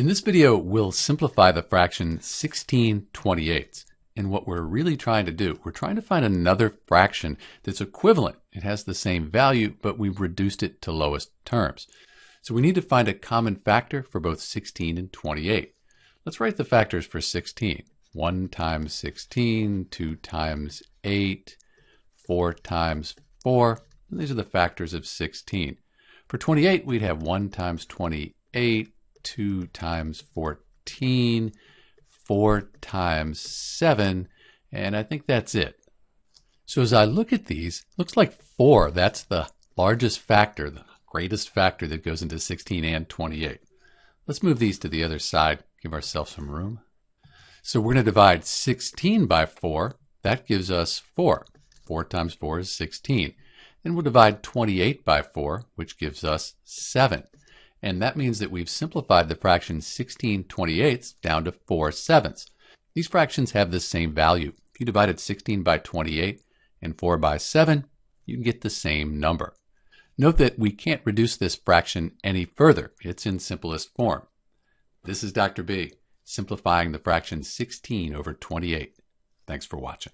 In this video, we'll simplify the fraction 16 28ths. And what we're really trying to do, we're trying to find another fraction that's equivalent. It has the same value, but we've reduced it to lowest terms. So we need to find a common factor for both 16 and 28. Let's write the factors for 16. 1 times 16, 2 times 8, 4 times 4. These are the factors of 16. For 28, we'd have 1 times 28 2 times 14, 4 times 7, and I think that's it. So as I look at these, looks like 4, that's the largest factor, the greatest factor that goes into 16 and 28. Let's move these to the other side, give ourselves some room. So we're going to divide 16 by 4. That gives us 4. 4 times 4 is 16. And we'll divide 28 by 4, which gives us 7. And that means that we've simplified the fraction 16 28ths down to 4 sevenths. These fractions have the same value. If you divided 16 by 28 and 4 by 7, you can get the same number. Note that we can't reduce this fraction any further. It's in simplest form. This is Dr. B, simplifying the fraction 16 over 28. Thanks for watching.